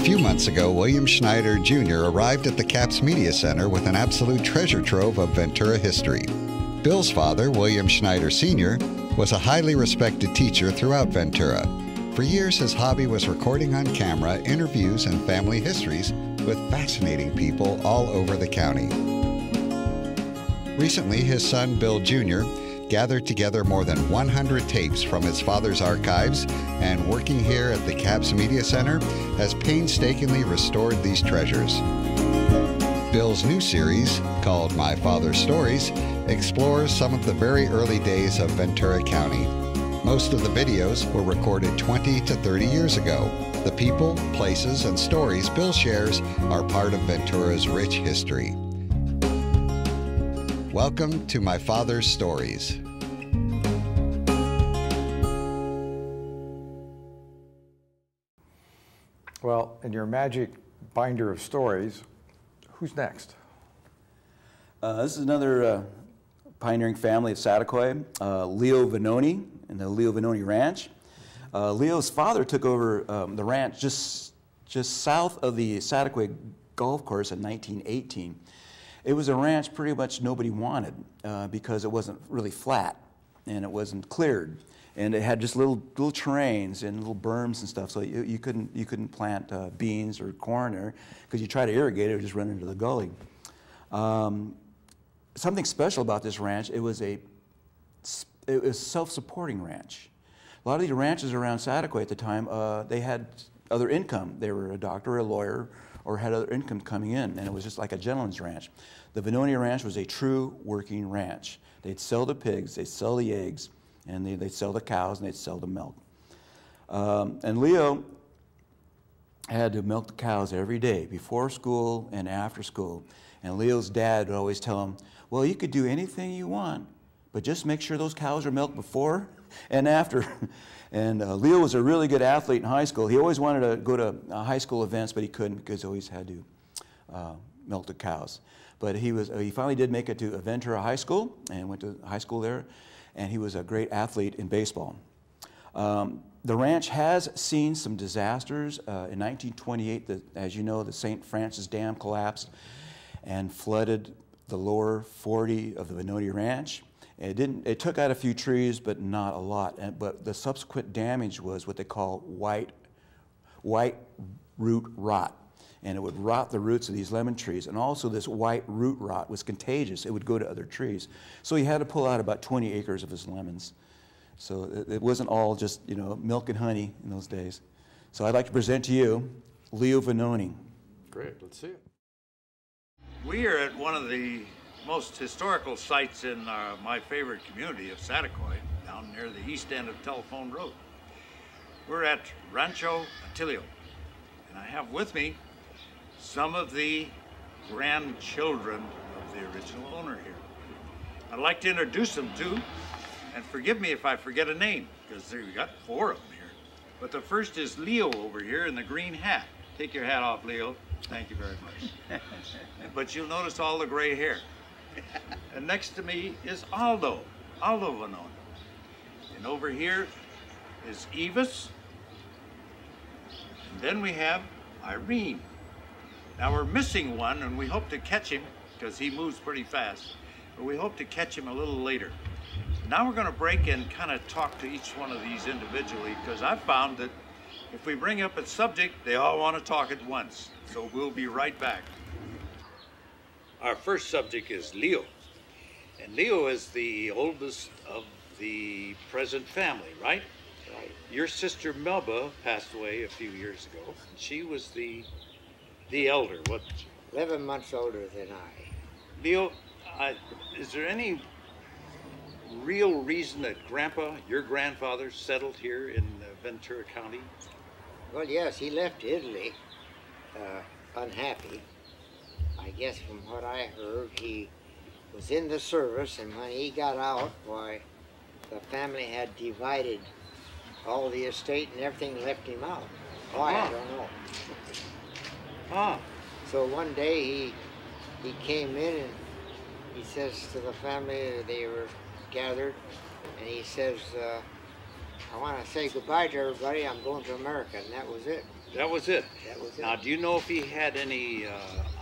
A few months ago, William Schneider Jr. arrived at the CAPS Media Center with an absolute treasure trove of Ventura history. Bill's father, William Schneider Sr., was a highly respected teacher throughout Ventura. For years, his hobby was recording on camera interviews and family histories with fascinating people all over the county. Recently, his son, Bill Jr., gathered together more than 100 tapes from his father's archives and working here at the CAPS Media Center has painstakingly restored these treasures. Bill's new series, called My Father's Stories, explores some of the very early days of Ventura County. Most of the videos were recorded 20 to 30 years ago. The people, places, and stories Bill shares are part of Ventura's rich history. Welcome to My Father's Stories. Well, in your magic binder of stories, who's next? Uh, this is another uh, pioneering family of Saticoy, uh, Leo Vanoni and the Leo Vanoni Ranch. Uh, Leo's father took over um, the ranch just, just south of the Saticoy Golf Course in 1918. It was a ranch pretty much nobody wanted uh, because it wasn't really flat and it wasn't cleared and it had just little little terrains and little berms and stuff. So you, you couldn't you couldn't plant uh, beans or corn there because you try to irrigate it, it would just run into the gully. Um, something special about this ranch, it was a it was self-supporting ranch. A lot of these ranches around Saticoy at the time, uh, they had other income. They were a doctor, a lawyer, or had other income coming in, and it was just like a gentleman's ranch. The Vanoni Ranch was a true working ranch. They'd sell the pigs, they'd sell the eggs, and they, they'd sell the cows and they'd sell the milk. Um, and Leo had to milk the cows every day, before school and after school. And Leo's dad would always tell him, well, you could do anything you want, but just make sure those cows are milked before and after. and uh, Leo was a really good athlete in high school. He always wanted to go to uh, high school events, but he couldn't because he always had to uh, milk the cows. But he, was, uh, he finally did make it to Ventura High School and went to high school there and he was a great athlete in baseball. Um, the ranch has seen some disasters. Uh, in 1928, the, as you know, the St. Francis Dam collapsed and flooded the lower 40 of the Vanoni Ranch. It, didn't, it took out a few trees, but not a lot. And, but the subsequent damage was what they call white, white root rot and it would rot the roots of these lemon trees. And also this white root rot was contagious. It would go to other trees. So he had to pull out about 20 acres of his lemons. So it, it wasn't all just, you know, milk and honey in those days. So I'd like to present to you Leo Vanoni. Great, let's see it. We are at one of the most historical sites in uh, my favorite community of Saticoy, down near the east end of Telephone Road. We're at Rancho Attilio, and I have with me some of the grandchildren of the original owner here. I'd like to introduce them too, and forgive me if I forget a name, because we got four of them here. But the first is Leo over here in the green hat. Take your hat off, Leo. Thank you very much. but you'll notice all the gray hair. And next to me is Aldo, Aldo Vanoni. And over here is Evis. And then we have Irene. Now we're missing one and we hope to catch him because he moves pretty fast, but we hope to catch him a little later. Now we're going to break and kind of talk to each one of these individually because I've found that if we bring up a subject, they all want to talk at once. So we'll be right back. Our first subject is Leo. And Leo is the oldest of the present family, right? Right. Your sister Melba passed away a few years ago. She was the the elder, what? 11 months older than I. Leo, uh, is there any real reason that Grandpa, your grandfather, settled here in Ventura County? Well, yes, he left Italy uh, unhappy. I guess from what I heard, he was in the service, and when he got out, why, the family had divided all the estate and everything left him out. Why, I don't know. Ah. So one day he he came in and he says to the family they were gathered, and he says, uh, I want to say goodbye to everybody. I'm going to America, and that was it. That was it. That was it. Now, do you know if he had any uh,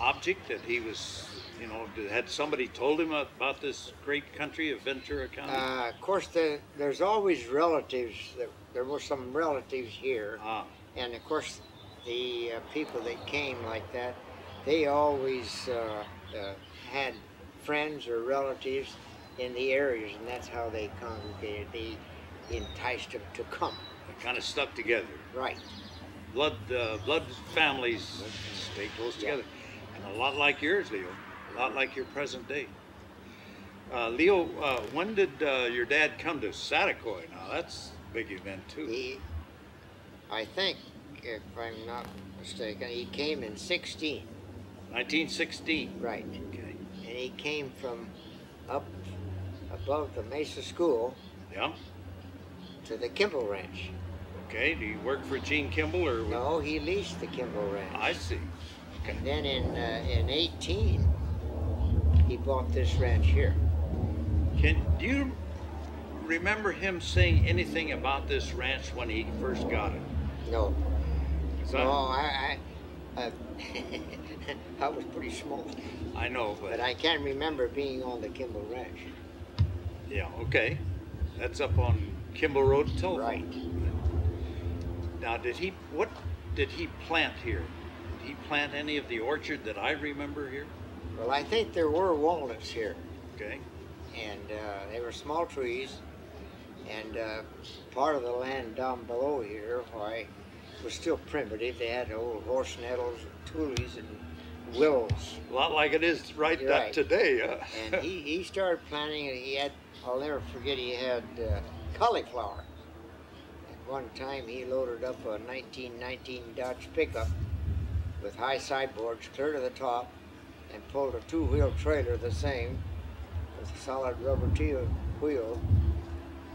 object that he was, you know, had somebody told him about this great country of Ventura County? Uh, of course, the, there's always relatives. There, there were some relatives here, ah, and of course, the uh, people that came like that, they always uh, uh, had friends or relatives in the areas, and that's how they congregated. They enticed them to come. they kind of stuck together. Right. Blood, uh, blood families stay close together, and a lot like yours, Leo. A lot like your present day. Uh, Leo, uh, when did uh, your dad come to Saticoy? Now that's a big event too. He, I think, if I'm not mistaken, he came in 16. 1916. Right. Okay. And he came from up above the Mesa School Yeah. to the Kimball Ranch. Okay. Do you work for Gene Kimball or? No, he leased the Kimball Ranch. I see. And then in uh, in 18, he bought this ranch here. Can do you remember him saying anything about this ranch when he first got it? No, 'Cause no, I, I, uh, I was pretty small, I know, but, but I can't remember being on the Kimball Ranch. yeah, okay. That's up on Kimball Road, Telephone. Right. Now, did he what did he plant here? Did he plant any of the orchard that I remember here? Well, I think there were walnuts here. Okay. and uh, they were small trees. And uh, part of the land down below here, why, was still primitive. They had old horse nettles and tules and willows. A lot like it is right, right. today. Huh? And he, he started planting it. He had, I'll never forget, he had uh, cauliflower. One time, he loaded up a 1919 Dodge pickup with high sideboards clear to the top and pulled a two-wheel trailer the same with solid rubber wheel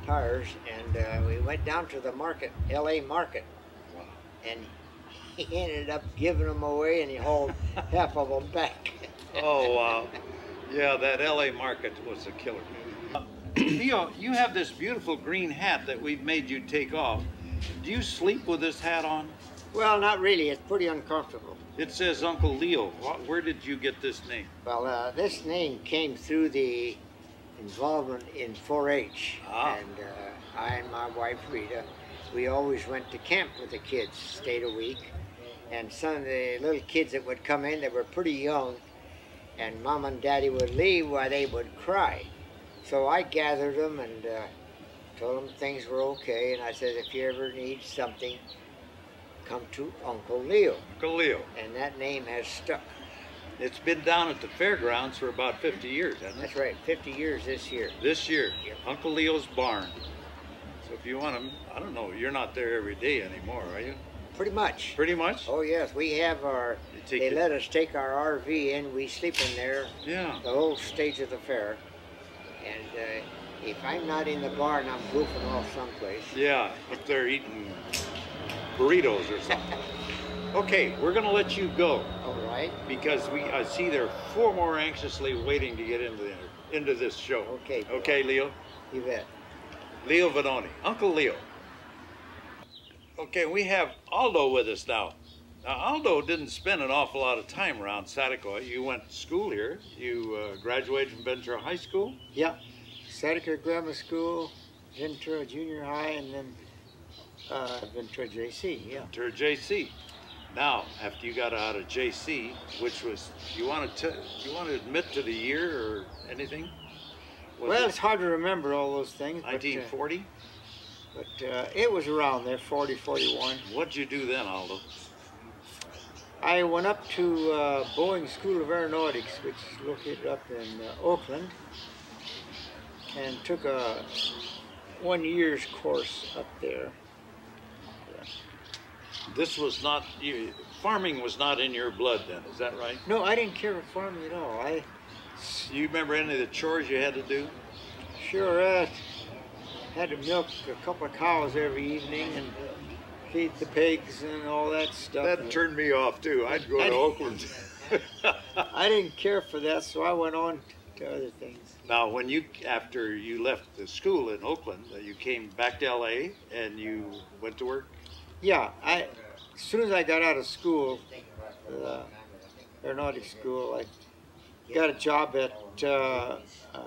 tires. And uh, we went down to the market, L.A. market, Wow. and he ended up giving them away and he hauled half of them back. Oh wow. Yeah, that LA market was a killer. Leo, you have this beautiful green hat that we've made you take off. Do you sleep with this hat on? Well, not really. It's pretty uncomfortable. It says Uncle Leo. Where did you get this name? Well, uh, this name came through the involvement in 4-H, Ah. and uh, I and my wife Rita, we always went to camp with the kids, stayed a week, and some of the little kids that would come in, they were pretty young, and mom and daddy would leave while they would cry. So I gathered them and uh, told them things were okay, and I said, if you ever need something, come to Uncle Leo, Uncle Leo. and that name has stuck. It's been down at the fairgrounds for about 50 years, hasn't it? That's right, 50 years this year. This year, Yep. Uncle Leo's barn. So if you want to, I don't know, you're not there every day anymore, are you? Pretty much. Pretty much? Oh yes, we have our. Take They it- let us take our RV in. We sleep in there Yeah. the whole stage of the fair. And uh, if I'm not in the barn, I'm goofing off someplace. Yeah, up there eating burritos or something. okay, we're gonna let you go All right. because we I see there are four more anxiously waiting to get into the, into this show. Okay, Okay, Leo. You bet. Leo Vanoni, Uncle Leo. Okay, we have Aldo with us now. Now, Aldo didn't spend an awful lot of time around Saticoy. You went to school here. You uh, graduated from Ventura High School. Yeah. Seneca Grammar School, Ventura Junior High, and then uh, Ventura JC. Yeah. Ventura JC. Now, after you got out of JC, which was you want to you want to admit to the year or anything? Was well, it it's hard to remember all those things. but, uh, 1940. But, uh, it was around there, 40, 41. What'd you do then, Aldo? I went up to uh, Boeing School of Aeronautics, which is located up in uh, Oakland, and took a one year's course up there. This was not you. Farming was not in your blood then. Is that right? No, I didn't care for farming at all. I You remember any of the chores you had to do? sure uh, had to milk a couple of cows every evening and feed the pigs and all that stuff. That turned me off too. I'd go I- to Oakland. I didn't care for that, so I went on to other things. Now, when you, after you left the school in Oakland, uh, you came back to LA and you went to work? Yeah, I as soon as I got out of school, uh, aeronautics school, I got a job at uh, uh,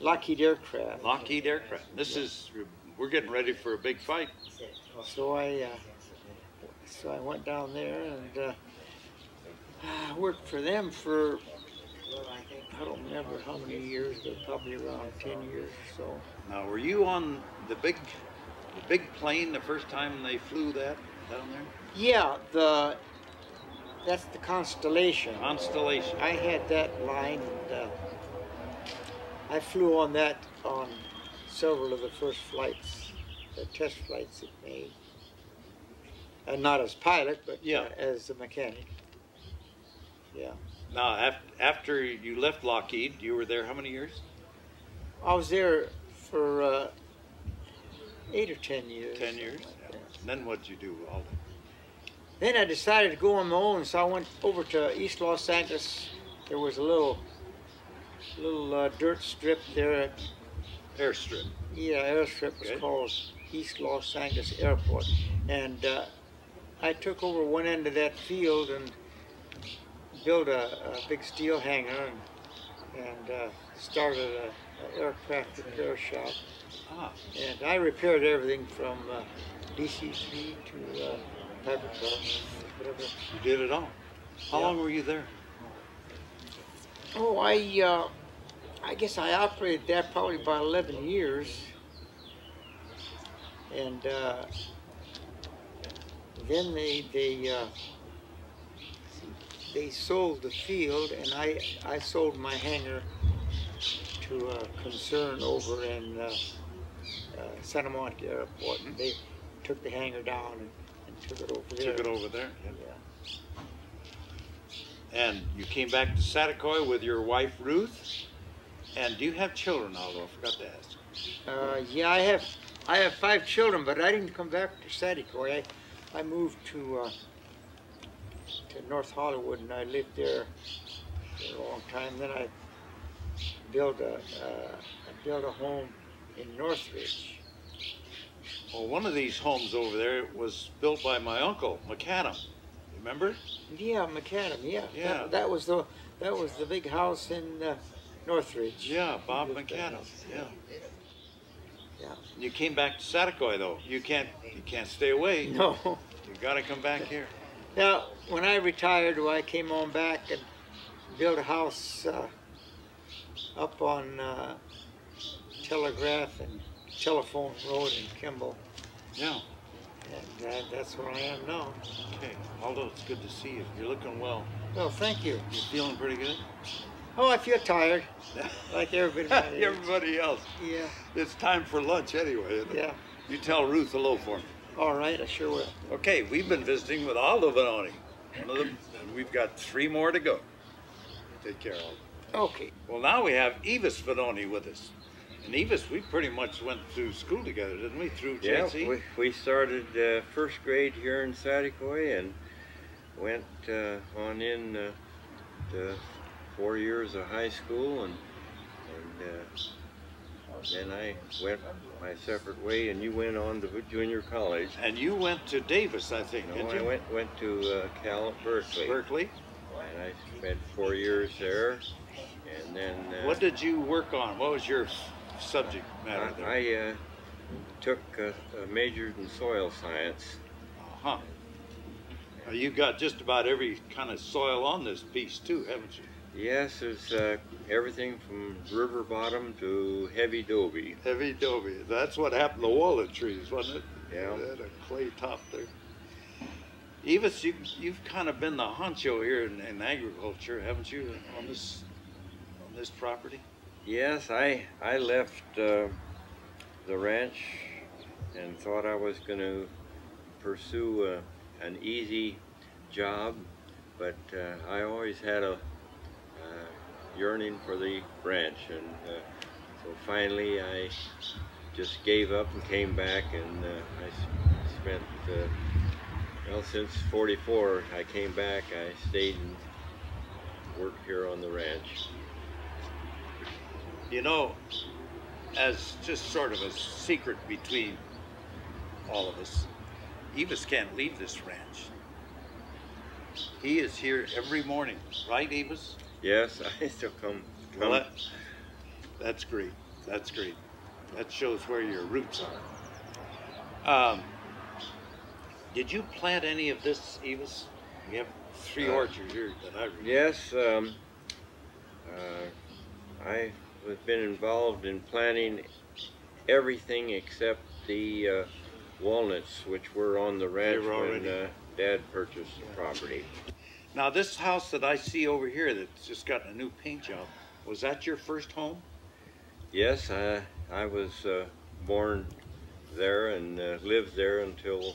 Lockheed Aircraft. Lockheed Aircraft. This is, we're getting ready for a big fight. So I, uh, so I went down there and uh, worked for them for I don't remember how many years, but probably around ten years or so. Now, were you on the big, the big plane the first time they flew that down there? Yeah, the that's the Constellation. Constellation. I had that line and uh, I flew on that on several of the first flights, the test flights it made. And not as pilot, but Yeah. uh, as a mechanic. Yeah. Now, after you left Lockheed, you were there how many years? I was there for uh, eight or ten years. Ten years. Yeah. And then what'd you do? All Then I decided to go on my own, so I went over to East Los Angeles. There was a little, little uh, dirt strip there. Airstrip. Yeah, airstrip was Okay. called East Los Angeles Airport, and uh, I took over one end of that field and built a, a big steel hangar and, and uh, started a, a aircraft repair shop. Ah, And I repaired everything from uh, DC-3 to uh, fiberglass, whatever. you did it all. How Yeah. long were you there? Oh, I, uh, I guess I operated that probably about 11 years. And uh, then they, they, uh, they sold the field and I, I sold my hangar to a concern over in uh, uh, Santa Monica Airport. And they took the hangar down and, and took it over there. Took it over there. Yeah. And you came back to Saticoy with your wife Ruth. And do you have children, Aldo? I forgot to ask. Uh, yeah, I have I have five children, but I didn't come back to Saticoy. I, I moved to uh, to North Hollywood, and I lived there for a long time. Then I built a uh, I built a home in Northridge. Well, one of these homes over there was built by my uncle, McAdam. Remember? Yeah, Macadam. Yeah, Yeah. That, that was the that was the big house in uh, Northridge. Yeah, Bob Lived Yeah. Yeah. You came back to Saticoy though. You can't you can't stay away. No. You got to come back here. Now, when I retired, well, I came on back and built a house uh, up on uh, Telegraph and Telephone Road in Kimball, Yeah. and uh, that's where I am now. Okay. Aldo, it's good to see you. You're looking well. Well, thank you. You're feeling pretty good? Oh, I feel tired, like everybody. my. Everybody else. Yeah. It's time for lunch anyway. isn't it? Yeah. You tell Ruth hello for me. All right, I sure will. Okay, we've been visiting with Aldo Vanoni. One of them, and we've got three more to go. Take care, Aldo. Okay. Well, now we have Evis Vanoni with us. And Evis, we pretty much went through school together, didn't we? Through Yeah, we, we started uh, first grade here in Saticoy and went uh, on in uh, to four years of high school and and uh, then I went my separate way and you went on to junior college. And you went to Davis, I think, No, didn't I you? went went to uh, Cal at Berkeley Berkeley. and I spent four years there and then uh, What did you work on? What was your subject matter there? I, uh, took uh, a majored in soil science. Uh-huh. You got just about every kind of soil on this piece too, haven't you? Yes, it's uh, everything from river bottom to heavy dobie. Heavy Dobie. That's what happened to walnut trees, wasn't it? Yeah. They had a clay top there. Evis, you, you've kind of been the honcho here in, in agriculture, haven't you, on this on this property? Yes, I I left uh, the ranch and thought I was going to pursue uh, an easy job, but uh, I always had a yearning for the ranch, and uh, so finally I just gave up and came back, and uh, I spent. Uh, well, since 44, I came back. I stayed and worked here on the ranch. You know, as just sort of a secret between all of us, Evis can't leave this ranch. He is here every morning, right, Evis? Yes, I still come. Well, that, that's great. That's great. That shows where your roots are. Um, did you plant any of this, Evis? We have three Uh, orchards here that I remember. Yes, um, uh, I have been involved in planting everything except the uh, walnuts, which were on the ranch when uh, Dad purchased the property. Now, this house that I see over here that's just got a new paint job, was that your first home? Yes, I, I was uh, born there and uh, lived there until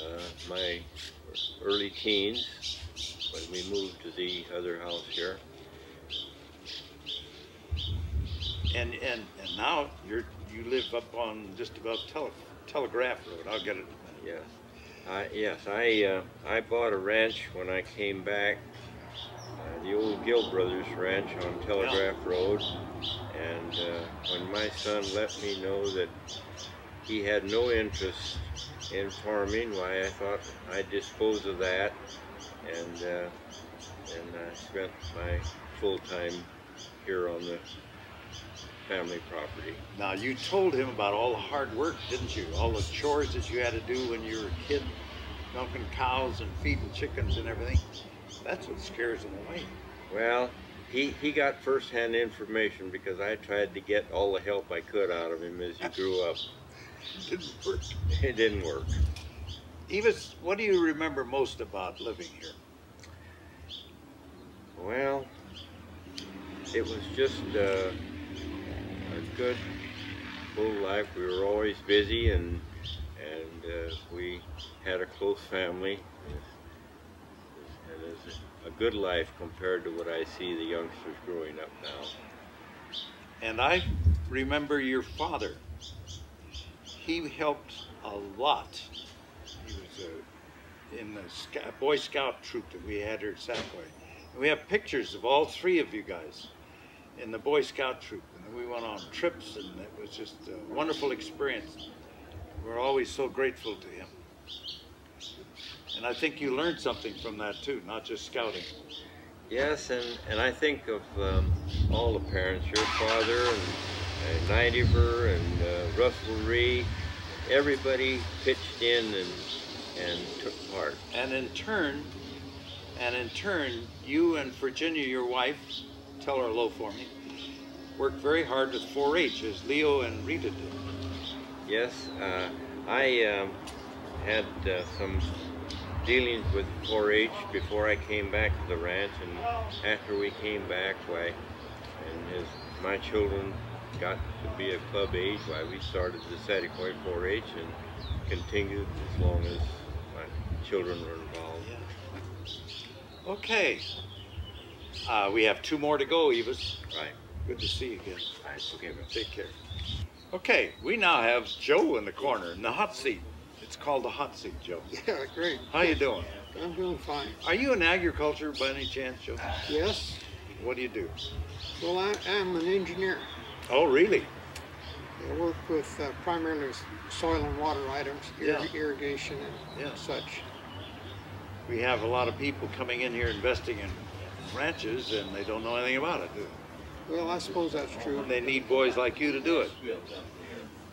uh, my early teens when we moved to the other house here. And and and now you're you live up on just about Tele, Telegraph Road. I'll get it. in a. Yes, I yes I uh, I bought a ranch when I came back, uh, the old Gill Brothers Ranch on Telegraph Road, and uh, when my son let me know that he had no interest in farming, why I thought I'd dispose of that, and uh, and I spent my full time here on the family property. Now you told him about all the hard work, didn't you? All the chores that you had to do when you were a kid, milking cows and feeding chickens and everything. That's what scares him away. Well, he, he got firsthand information because I tried to get all the help I could out of him as he grew up. it Didn't work. It didn't work. Evis, what do you remember most about living here? Well, it was just uh, a good full life. We were always busy and and uh, we had a close family. And it's a good life compared to what I see the youngsters growing up now. And I remember your father. He helped a lot. He was uh, in the Boy Scout troop that we had here at Saticoy. We have pictures of all three of you guys in the Boy Scout troop. And we went on trips, and it was just a wonderful experience. We're always so grateful to him. And I think you learned something from that too, not just scouting. Yes, and, and I think of um, all the parents, your father and, and Nidiver and uh, Russell Ree, everybody pitched in and, and took part. And in turn, and in turn, you and Virginia, your wife, tell her hello for me, worked very hard with 4-H as Leo and Rita did. Yes, uh, I um, had uh, some dealings with 4-H before I came back to the ranch, and after we came back, why, and as my children got to be a club age, why we started the Saticoy 4-H and continued as long as my children were involved. Okay. Uh, we have two more to go, Evis. Right. Good to see you again. Right. Okay. Bill. Take care. Okay, we now have Joe in the corner in the hot seat. It's called the hot seat, Joe. Yeah, great. How you doing? I'm doing fine. Are you in agriculture by any chance, Joe? Yes. What do you do? Well, I am an engineer. Oh, really? I work with uh, primarily soil and water items, ir- Yeah. irrigation and Yeah. such. We have a lot of people coming in here investing in ranches and they don't know anything about it, do they? Well, I suppose that's true. And they need boys like you to do it.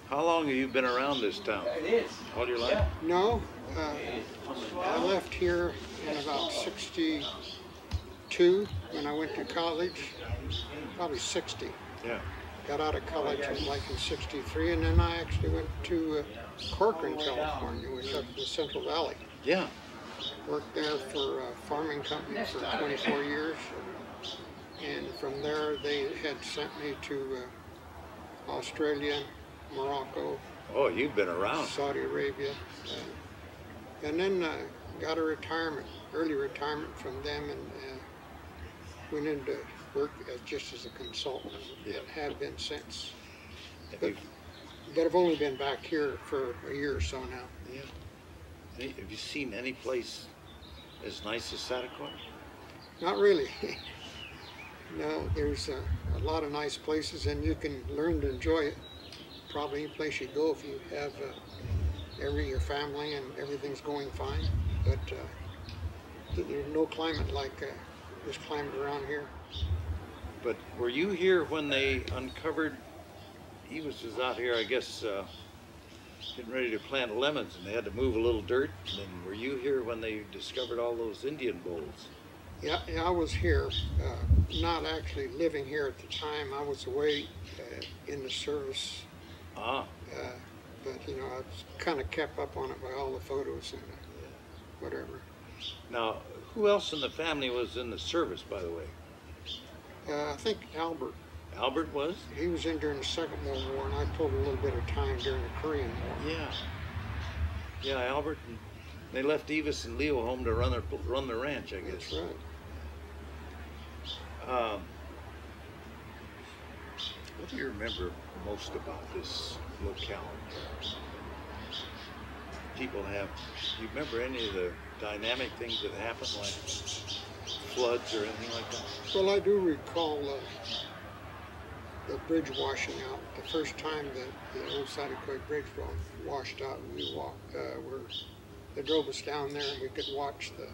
How long have you been around this town? All your life? No, uh, I left here in about 62 when I went to college, probably 60. Yeah. Got out of college in like in 63, and then I actually went to uh, Corcoran, California, which is up in the Central Valley. Yeah. Worked there for a farming company for 24 years. And from there, they had sent me to uh, Australia, Morocco, Oh, you've been around. Saudi Arabia. Uh, and then uh, got a retirement, early retirement from them, and uh, went into work as, just as a consultant. Yeah. And have been since. Have But, but I've only been back here for a year or so now. yeah. Have you seen any place as nice as Saticoy? Not really. no, there's a, a lot of nice places, and you can learn to enjoy it. Probably any place you go if you have uh, every your family and everything's going fine. But uh, there's no climate like uh, this climate around here. But were you here when they uncovered, he was, just out here, I guess, uh, getting ready to plant lemons and they had to move a little dirt? And were you here when they discovered all those Indian bowls? Yeah, I was here, uh, not actually living here at the time. I was away uh, in the service, Ah, uh, but you know, I was kind of kept up on it by all the photos and uh, whatever. now, who else in the family was in the service, by the way? Uh, I think Albert, Albert was? he was in during the Second World War, and I pulled a little bit of time during the Korean War. Yeah. Yeah, Albert. And they left Evis and Leo home to run their run the ranch, I guess. That's right. Um, what do you remember most about this locale? People have. Do you remember any of the dynamic things that happened, like floods or anything like that? Well, I do recall uh, the bridge washing out. The first time that the old side Saticoy Bridge wa- washed out, we walked, uh, they drove us down there, and we could watch the.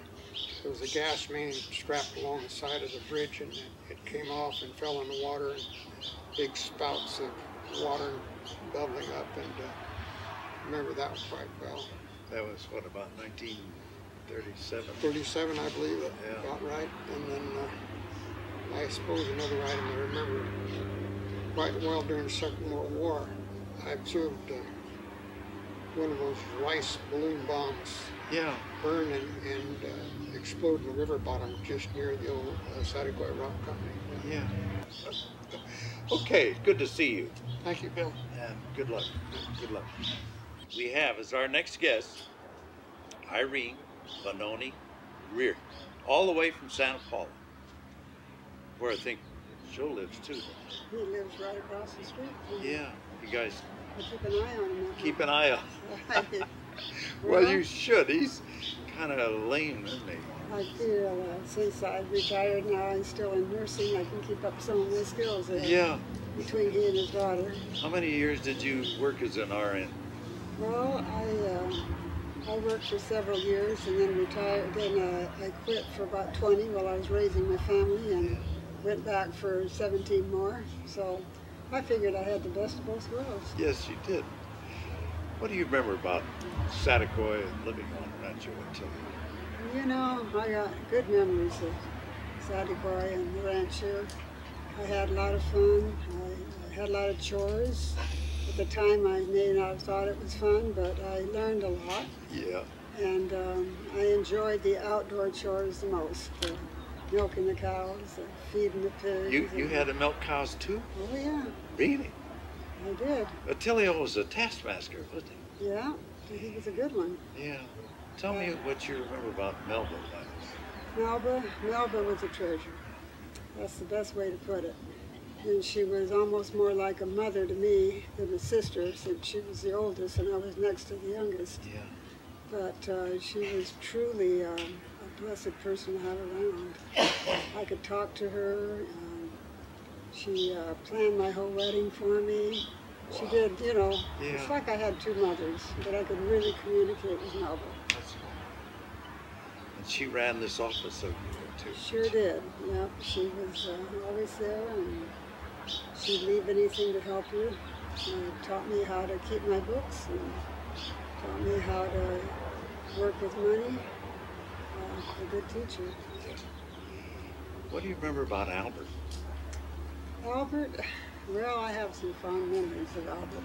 There was a gas main strapped along the side of the bridge, and it, it came off and fell in the water, and big spouts of water bubbling up, and uh, remember that was quite well. That was what about 1937? 37, I believe, Yeah. about right. And then uh, I suppose another item I remember quite well during the Second World War, I observed uh, one of those rice balloon bombs Yeah. burn and, and uh, explode in the river bottom just near the old uh, Saticoy Rock Company. Yeah. Okay, good to see you. Thank you, Bill. And good luck. Good luck. We have as our next guest Irene Vanoni Rear, all the way from Santa Paula, where I think Joe lives too. He lives right across the street. Yeah, you guys I keep an eye on him. keep an eye on. I. Well, you should. He's kind of lame, isn't he? I feel uh, since I've retired now and still in nursing, I can keep up some of my skills there. Yeah. Between he and his daughter. How many years did you work as an RN? Well, I uh, I worked for several years and then retired. Then uh, I quit for about 20 while I was raising my family and went back for 17 more. So I figured I had the best of both worlds. Yes, you did. What do you remember about Saticoy and living on Rancho Attilio? You know, I got good memories of Saticoy and the ranch here. I had a lot of fun. I, I had a lot of chores. At the time, I may not have thought it was fun, but I learned a lot. Yeah. And um, I enjoyed the outdoor chores the most. The milking the cows, the feeding the pigs. You you had to milk cows too? Oh, yeah, Really? I did. Attilio was a taskmaster, wasn't he? Yeah, he was a good one. Yeah. Tell me what you remember about Melba. Melba, Melba was a treasure. That's the best way to put it. And she was almost more like a mother to me than a sister, since she was the oldest and I was next to the youngest. Yeah. But uh, she was truly um, a blessed person to have around. I could talk to her. Um, she uh, planned my whole wedding for me. She did, you know, it's like I had two mothers, but I could really communicate with Melba. That's And she ran this office over there too. Sure did. Yep, she was uh, always there, and she'd leave anything to help you. Uh, taught me how to keep my books, and taught me how to work with money. Uh, a good teacher. What do you remember about Albert? Albert, well, I have some fond memories of Albert.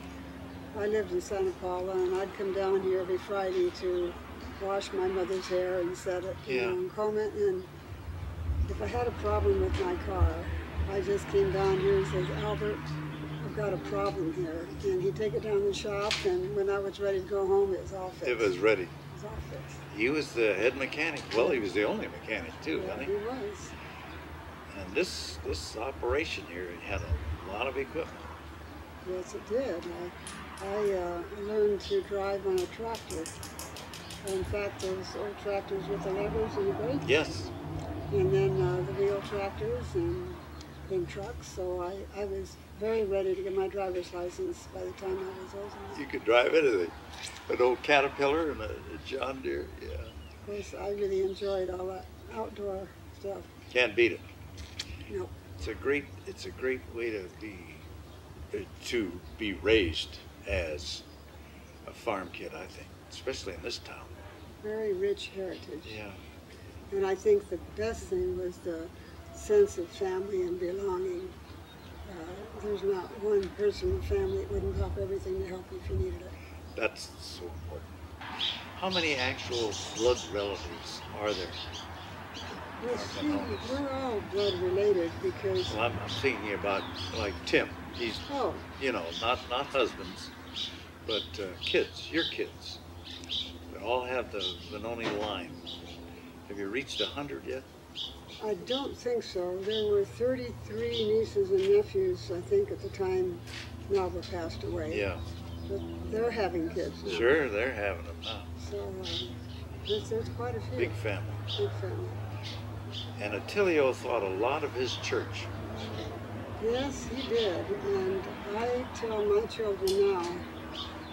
I lived in Santa Paula, and I'd come down here every Friday to wash my mother's hair and set it, you Yeah. know, and comb it. And if I had a problem with my car, I just came down here and said, Albert, I've got a problem here. And he'd take it down to the shop, and when I was ready to go home, it was all fixed. It was ready. It was all fixed. He was the head mechanic. Well, he was the only mechanic too, Yeah, wasn't he he? was. And this this operation here had a lot of equipment. Yes, it did. I, I uh, learned to drive on a tractor. In fact, those old tractors with the levers and the brakes, Yes. and then uh, the wheel tractors and then trucks. So I, I was very ready to get my driver's license by the time I was old enough. You could drive anything. An old Caterpillar and a, a John Deere. Yeah. Of course, I really enjoyed all that outdoor stuff. Can't beat it. Nope. It's a great. It's a great way to be uh, to be raised as a farm kid. I think, especially in this town. Very rich heritage. Yeah. And I think the best thing was the sense of family and belonging. Uh, there's not one person in the family that wouldn't drop everything to help you if you needed it. That's so important. How many actual blood relatives are there? Well, see, we're all blood related because, Well, I'm, I'm thinking about like Tim. He's, oh, you know, not not husbands, but uh, kids. Your kids. They all have the Vanoni line. Have you reached a hundred yet? I don't think so. There were 33 nieces and nephews, I think, at the time Nava passed away. Yeah. But they're having kids now. Sure, they're having them now. So um, there's, there's quite a few. Big family. Big family. And Attilio thought a lot of his church. Yes, he did. And I tell my children now,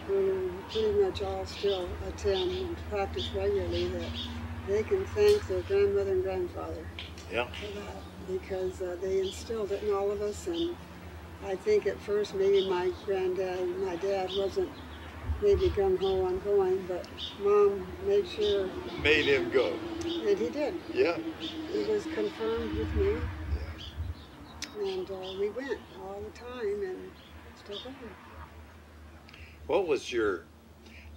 who pretty much all still attend and practice regularly, that they can thank their grandmother and grandfather Yeah. for that because uh, they instilled it in all of us. And I think at first maybe my granddad, my dad wasn't maybe gung ho on going, but mom made sure, Made him go. and he did. Yeah. He was confirmed with me, and uh, we went all the time and still going. What was your?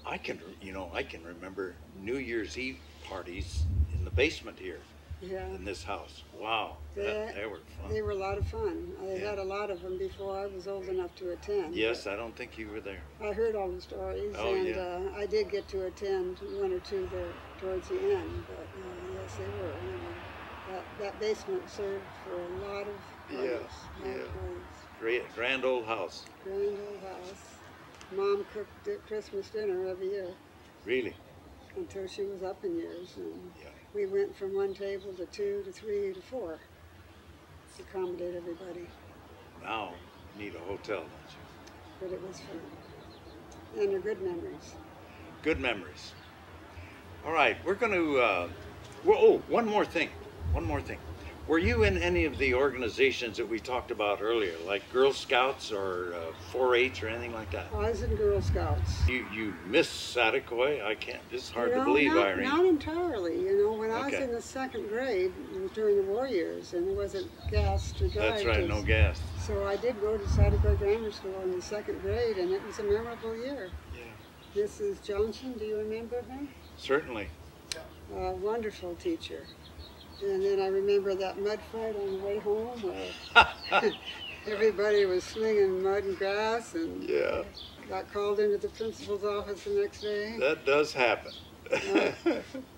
I can, you know, I can remember New Year's Eve parties in the basement here Yeah. in this house. Wow, They, that, they were fun. they were a lot of fun. I Yeah. had a lot of them before I was old enough to attend. Yes, I don't think you were there. I heard all the stories, Oh, and yeah. uh, I did get to attend one or two there towards the end. But uh, yes, they were. you know, that, that basement served for a lot of Yeah, parties. lot yeah. Great, grand old house. Grand old house. Mom cooked Christmas dinner every year Really. until she was up in years, and Yeah. We went from one table to two to three to four to accommodate everybody. Now you need a hotel, don't you? But it was fun, and they're good memories. Good memories. All right, we're going to. Uh, well, oh, one more thing. One more thing. Were you in any of the organizations that we talked about earlier, like Girl Scouts or uh, 4-H or anything like that? I was in Girl Scouts. You you miss Saticoy? I can't. This is hard You to believe, not, Irene. Not entirely. You know, when I was in the second grade, during the war years, and there wasn't gas to drive. That's right. No gas. So I did go to Saticoy Grammar School in the second grade, and it was a memorable year. Yeah. Mrs. Johnson, do you remember her? Certainly. A wonderful teacher. And then I remember that mud fight on the way home where everybody was slinging mud and grass and Yeah, got called into the principal's office the next day. that does happen.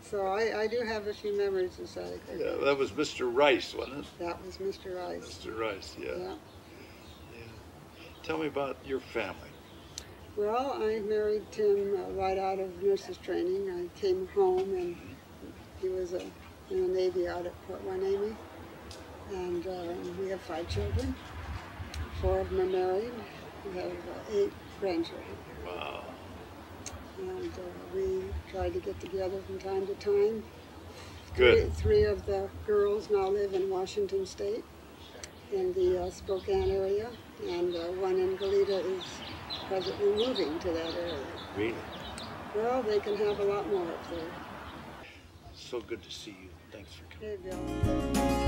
So I, I do have a few memories of Saticoy. yeah, that was Mr. Rice, wasn't it? That was Mr. Rice. Mr. Rice. Yeah. Yeah. Tell me about your family. Well, I married Tim uh, right out of nurse's training. I came home and he was uh in the Navy out at Port Hueneme. And uh, we have five children. Four of them are married. We have uh, eight grandchildren. Wow. And uh, we try to get together from time to time. Good. Three, three of the girls now live in Washington State, in the uh, Spokane area, and uh, one in Goleta is presently moving to that area. Really? Well, they can have a lot more up there. So good to see you. Thanks for coming.